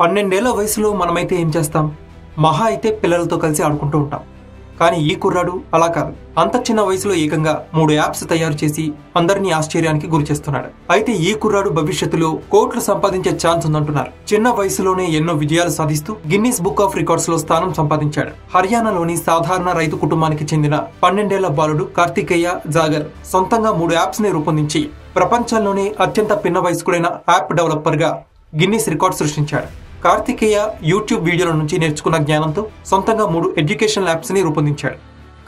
పన్నెండేళ్ళ వయసులో మనమైతే ఏం చేస్తాం? మహా అయితే పిల్లలతో కలిసి ఆడుకుంటూ ఉంటాం. కానీ ఈ కుర్రాడు అలా కాదు. అంత చిన్న వయసులో ఏకంగా మూడు యాప్స్ తయారు చేసి అందరినీ ఆశ్చర్యానికి గురి చేస్తున్నాడు. అయితే ఈ కుర్రాడు భవిష్యత్తులో కోట్లు సంపాదించే ఛాన్స్ ఉందంటున్నారు. చిన్న వయసులోనే ఎన్నో విజయాలు సాధిస్తూ గిన్నీస్ బుక్ ఆఫ్ రికార్డ్స్లో స్థానం సంపాదించాడు. హర్యానాలోని సాధారణ రైతు కుటుంబానికి చెందిన పన్నెండేళ్ళ బాలుడు కార్తికేయ జాగర్ సొంతంగా మూడు యాప్స్ని రూపొందించి ప్రపంచంలోనే అత్యంత పిన్న వయస్కుడైన యాప్ డెవలపర్గా గిన్నీస్ రికార్డ్ సృష్టించాడు. కార్తికేయ యూట్యూబ్ వీడియోల నుంచి నేర్చుకున్న జ్ఞానంతో సొంతంగా మూడు ఎడ్యుకేషన్ ల్యాబ్స్ని రూపొందించాడు.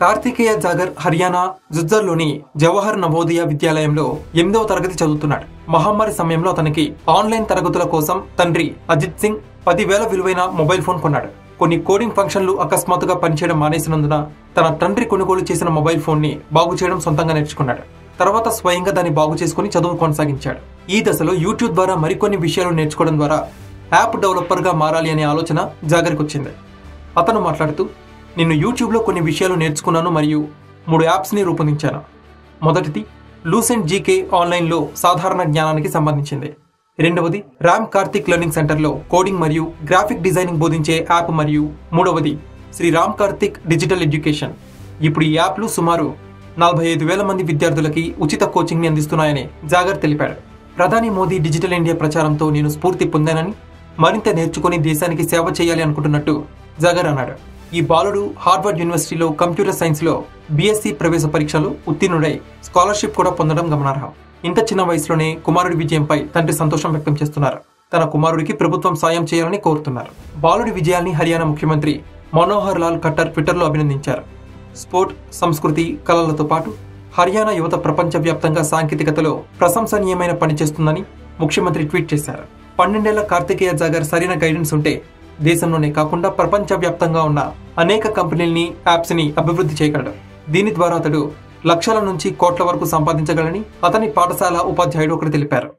కార్తికేయ జాగర్ హర్యానా జుజ్జర్లోని జవహర్ నవోదయ విద్యాలయంలో ఎనిమిదవ తరగతి చదువుతున్నాడు. మహమ్మారి సమయంలో అతనికి ఆన్లైన్ తరగతుల కోసం తండ్రి అజిత్ సింగ్ పదివేల విలువైన మొబైల్ ఫోన్ కొన్నాడు. కొన్ని కోడింగ్ ఫంక్షన్లు అకస్మాత్తుగా పనిచేయడం మానేసినందున తన తండ్రి కొనుగోలు చేసిన మొబైల్ ఫోన్ని బాగు చేయడం సొంతంగా నేర్చుకున్నాడు. తర్వాత స్వయంగా దాన్ని బాగు చేసుకుని చదువు కొనసాగించాడు. ఈ దశలో యూట్యూబ్ ద్వారా మరికొన్ని విషయాలు నేర్చుకోవడం ద్వారా యాప్ డెవలపర్గా మారాలి అనే ఆలోచన జాగర్కి వచ్చింది. అతను మాట్లాడుతూ నిన్ను యూట్యూబ్లో కొన్ని విషయాలు నేర్చుకున్నాను మరియు మూడు యాప్స్ని రూపొందించాను. మొదటిది లూసెంట్ జీకే ఆన్లైన్లో సాధారణ జ్ఞానానికి సంబంధించింది. రెండవది రామ్ కార్తిక్ లెర్నింగ్ సెంటర్లో కోడింగ్ మరియు గ్రాఫిక్ డిజైనింగ్ బోధించే యాప్ మరియు మూడవది శ్రీ రామ్ కార్తిక్ డిజిటల్ ఎడ్యుకేషన్. ఇప్పుడు ఈ యాప్లు సుమారు నలభై ఐదు వేల మంది విద్యార్థులకి ఉచిత కోచింగ్ని అందిస్తున్నాయని జాగర్ తెలిపాడు. ప్రధాని మోదీ డిజిటల్ ఇండియా ప్రచారంతో నేను స్ఫూర్తి పొందానని మరింత నేర్చుకుని దేశానికి సేవ చేయాలి అనుకుంటున్నట్టు జగర్ అన్నాడు. ఈ బాలుడు హార్వర్డ్ యూనివర్సిటీలో కంప్యూటర్ సైన్స్లో బీఎస్సీ ప్రవేశ పరీక్షలు ఉత్తీర్ణుడై స్కాలర్షిప్ కూడా పొందడం గమనార్హం. ఇంత చిన్న వయసులోనే కుమారుడి విజయంపై తండ్రి సంతోషం వ్యక్తం చేస్తున్నారు. తన కుమారుడికి ప్రభుత్వం సాయం చేయాలని కోరుతున్నారు. బాలుడి విజయాన్ని హర్యానా ముఖ్యమంత్రి మనోహర్ లాల్ ఖట్టర్ ట్విట్టర్లో అభినందించారు. స్పోర్ట్ సంస్కృతి కళలతో పాటు హర్యానా యువత ప్రపంచవ్యాప్తంగా సాంకేతికతలో ప్రశంసనీయమైన పనిచేస్తుందని ముఖ్యమంత్రి ట్వీట్ చేశారు. పన్నెండేళ్ళ కార్తికేయ జాగర్ సరైన గైడెన్స్ ఉంటే దేశంలోనే కాకుండా ప్రపంచవ్యాప్తంగా ఉన్న అనేక కంపెనీల్ని యాప్స్ని అభివృద్ధి చేయగలడు. దీని ద్వారా అతడు లక్షల నుంచి కోట్ల వరకు సంపాదించగలని అతని పాఠశాల ఉపాధ్యాయుడు ఒకరు తెలిపారు.